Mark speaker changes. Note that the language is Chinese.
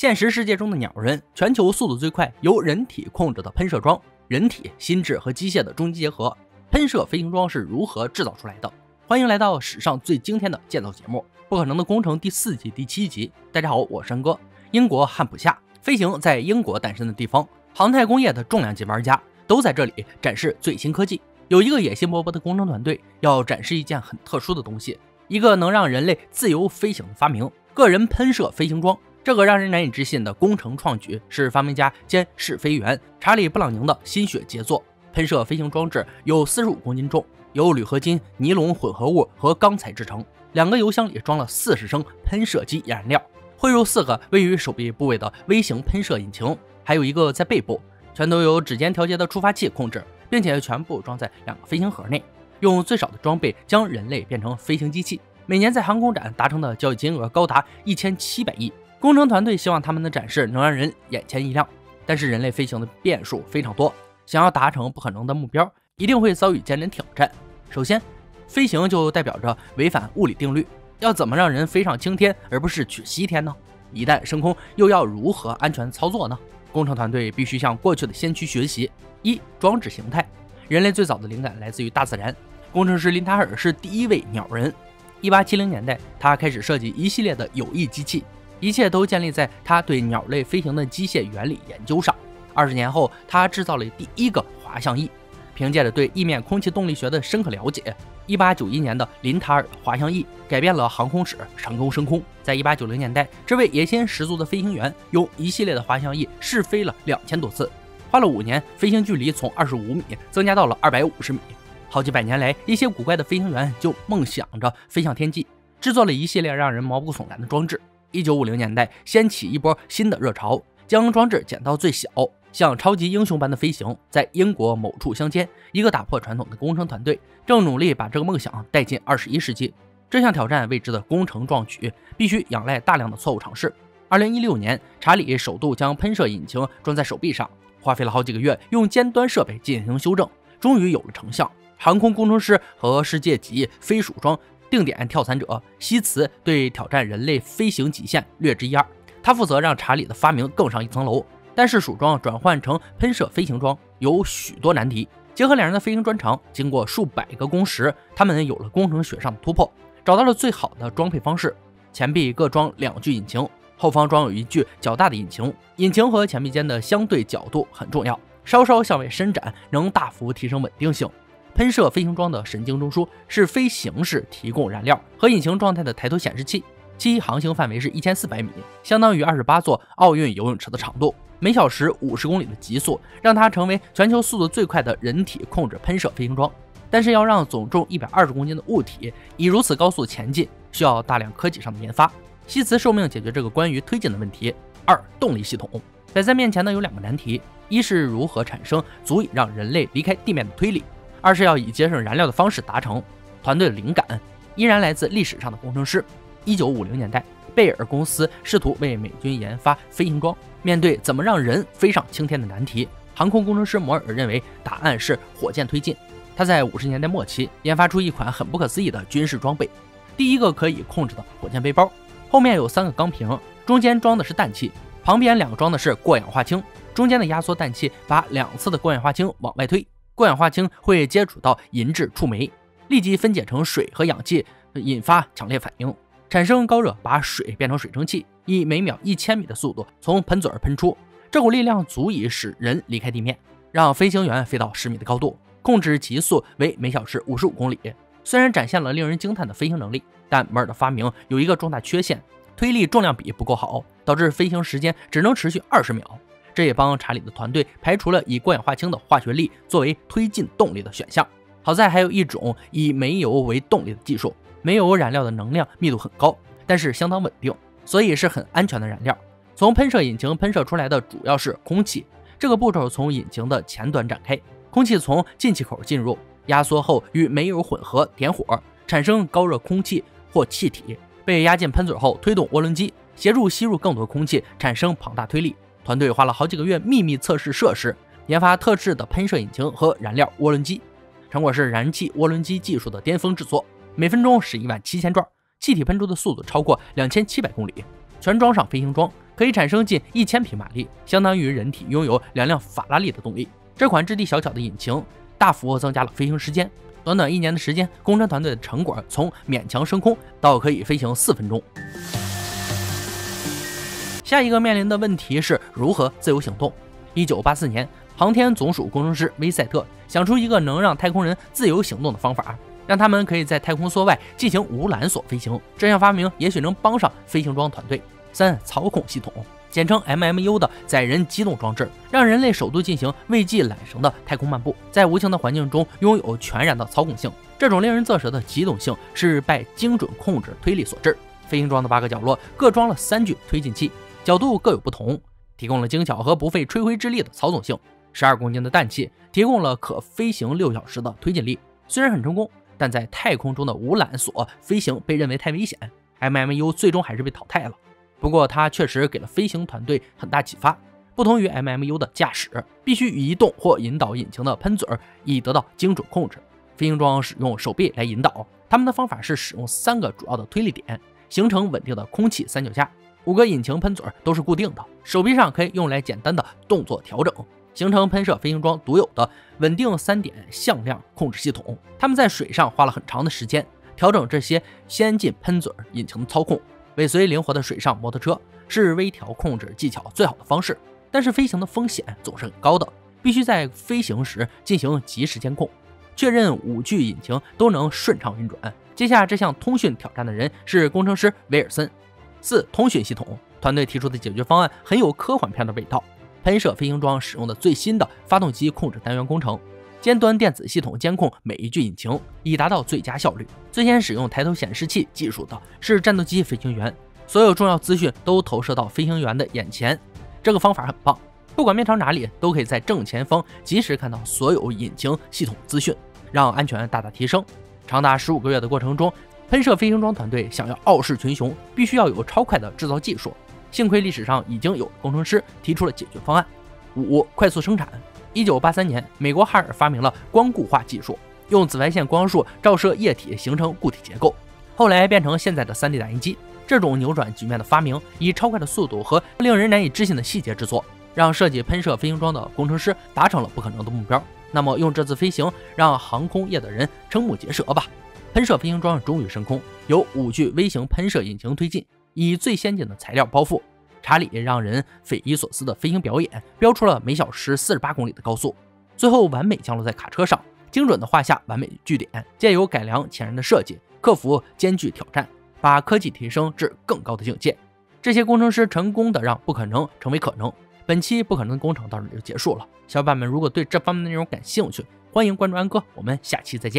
Speaker 1: 现实世界中的鸟人，全球速度最快、由人体控制的喷射装，人体、心智和机械的终极结合。喷射飞行装是如何制造出来的？欢迎来到史上最惊天的建造节目《不可能的工程》第四季第七集。大家好，我是山哥。英国汉普夏飞行在英国诞生的地方，航太工业的重量级玩家都在这里展示最新科技。有一个野心勃勃的工程团队要展示一件很特殊的东西，一个能让人类自由飞行的发明——个人喷射飞行装。这个让人难以置信的工程创举是发明家兼试飞员查理·布朗宁的心血杰作。喷射飞行装置有四十五公斤重，由铝合金、尼龙混合物和钢材制成。两个油箱里装了四十升喷射机燃料，汇入四个位于手臂部位的微型喷射引擎，还有一个在背部，全都由指尖调节的触发器控制，并且全部装在两个飞行盒内。用最少的装备将人类变成飞行机器。每年在航空展达成的交易金额高达一千七百亿。工程团队希望他们的展示能让人眼前一亮，但是人类飞行的变数非常多，想要达成不可能的目标，一定会遭遇艰难挑战。首先，飞行就代表着违反物理定律，要怎么让人飞上青天而不是去西天呢？一旦升空，又要如何安全操作呢？工程团队必须向过去的先驱学习。一、装置形态，人类最早的灵感来自于大自然。工程师林塔尔是第一位鸟人。一八七零年代，他开始设计一系列的有益机器。一切都建立在他对鸟类飞行的机械原理研究上。二十年后，他制造了第一个滑翔翼。凭借着对地面空气动力学的深刻了解，一八九一年的林塔尔滑翔翼改变了航空史，成功升空。在一八九零年代，这位野心十足的飞行员用一系列的滑翔翼试飞了两千多次，花了五年，飞行距离从二十五米增加到了二百五十米。好几百年来，一些古怪的飞行员就梦想着飞向天际，制作了一系列让人毛骨悚然的装置。一九五零年代掀起一波新的热潮，将装置减到最小，像超级英雄般的飞行。在英国某处乡间，一个打破传统的工程团队正努力把这个梦想带进二十一世纪。这项挑战未知的工程壮举，必须仰赖大量的错误尝试。二零一六年，查理首度将喷射引擎装在手臂上，花费了好几个月，用尖端设备进行修正，终于有了成像。航空工程师和世界级飞鼠装。定点跳伞者西茨对挑战人类飞行极限略知一二，他负责让查理的发明更上一层楼。但是鼠装转换成喷射飞行装有许多难题。结合两人的飞行专长，经过数百个工时，他们有了工程学上的突破，找到了最好的装配方式：前臂各装两具引擎，后方装有一具较大的引擎。引擎和前臂间的相对角度很重要，稍稍向外伸展能大幅提升稳定性。喷射飞行装的神经中枢是飞行时提供燃料和引擎状态的抬头显示器，其航行范围是一千四百米，相当于二十八座奥运游泳池的长度，每小时五十公里的极速，让它成为全球速度最快的人体控制喷射飞行装。但是要让总重一百二十公斤的物体以如此高速前进，需要大量科技上的研发。西茨受命解决这个关于推进的问题。二、动力系统摆在面前的有两个难题：一是如何产生足以让人类离开地面的推力。二是要以节省燃料的方式达成。团队的灵感依然来自历史上的工程师。一九五零年代，贝尔公司试图为美军研发飞行装。面对怎么让人飞上青天的难题，航空工程师摩尔认为答案是火箭推进。他在五十年代末期研发出一款很不可思议的军事装备——第一个可以控制的火箭背包。后面有三个钢瓶，中间装的是氮气，旁边两个装的是过氧化氢。中间的压缩氮气把两次的过氧化氢往外推。过氧化氢会接触到银质触媒，立即分解成水和氧气，引发强烈反应，产生高热，把水变成水蒸气，以每秒一千米的速度从喷嘴喷出。这股力量足以使人离开地面，让飞行员飞到十米的高度，控制极速为每小时五十五公里。虽然展现了令人惊叹的飞行能力，但摩尔的发明有一个重大缺陷：推力重量比不够好，导致飞行时间只能持续二十秒。这也帮查理的团队排除了以过氧化氢的化学力作为推进动力的选项。好在还有一种以煤油为动力的技术，煤油燃料的能量密度很高，但是相当稳定，所以是很安全的燃料。从喷射引擎喷射出来的主要是空气，这个步骤从引擎的前端展开，空气从进气口进入，压缩后与煤油混合，点火产生高热空气或气体，被压进喷嘴后推动涡轮机，协助吸入更多空气，产生庞大推力。团队花了好几个月秘密测试设施，研发特制的喷射引擎和燃料涡轮机，成果是燃气涡轮机技术的巅峰制作，每分钟十一万七千转，气体喷出的速度超过两千七百公里，全装上飞行装，可以产生近一千匹马力，相当于人体拥有两辆法拉利的动力。这款质地小巧的引擎大幅增加了飞行时间。短短一年的时间，工程团队的成果从勉强升空到可以飞行四分钟。下一个面临的问题是如何自由行动。一九八四年，航天总署工程师威塞特想出一个能让太空人自由行动的方法，让他们可以在太空梭外进行无缆索飞行。这项发明也许能帮上飞行装团队。三、操控系统，简称 MMU 的载人机动装置，让人类首度进行未系缆绳的太空漫步，在无情的环境中拥有全然的操控性。这种令人啧舌的机动性是拜精准控制推力所致。飞行装的八个角落各装了三具推进器。角度各有不同，提供了精巧和不费吹灰之力的操纵性。十二公斤的氮气提供了可飞行六小时的推进力。虽然很成功，但在太空中的无缆索飞行被认为太危险，MMU 最终还是被淘汰了。不过，它确实给了飞行团队很大启发。不同于 MMU 的驾驶必须移动或引导引擎的喷嘴以得到精准控制，飞行装使用手臂来引导。他们的方法是使用三个主要的推力点，形成稳定的空气三脚架。五个引擎喷嘴都是固定的，手臂上可以用来简单的动作调整，形成喷射飞行装独有的稳定三点向量控制系统。他们在水上花了很长的时间调整这些先进喷嘴引擎的操控。尾随灵活的水上摩托车是微调控制技巧最好的方式，但是飞行的风险总是很高的，必须在飞行时进行及时监控，确认五具引擎都能顺畅运转。接下这项通讯挑战的人是工程师威尔森。四通讯系统团队提出的解决方案很有科幻片的味道。喷射飞行装使用的最新的发动机控制单元工程，尖端电子系统监控每一具引擎，以达到最佳效率。最先使用抬头显示器技术的是战斗机飞行员，所有重要资讯都投射到飞行员的眼前。这个方法很棒，不管面朝哪里，都可以在正前方及时看到所有引擎系统资讯，让安全大大提升。长达十五个月的过程中。喷射飞行装团队想要傲视群雄，必须要有超快的制造技术。幸亏历史上已经有工程师提出了解决方案。五、快速生产。一九八三年，美国哈尔发明了光固化技术，用紫外线光束照射液体形成固体结构，后来变成现在的 3D 打印机。这种扭转局面的发明，以超快的速度和令人难以置信的细节制作，让设计喷射飞行装的工程师达成了不可能的目标。那么，用这次飞行让航空业的人瞠目结舌吧。喷射飞行装置终于升空，由五具微型喷射引擎推进，以最先进的材料包覆。查理让人匪夷所思的飞行表演，飙出了每小时四十八公里的高速，最后完美降落在卡车上，精准的画下完美句点。借由改良前人的设计，克服艰巨挑战，把科技提升至更高的境界。这些工程师成功的让不可能成为可能。本期不可能工程到这里就结束了。小伙伴们如果对这方面的内容感兴趣，欢迎关注安哥，我们下期再见。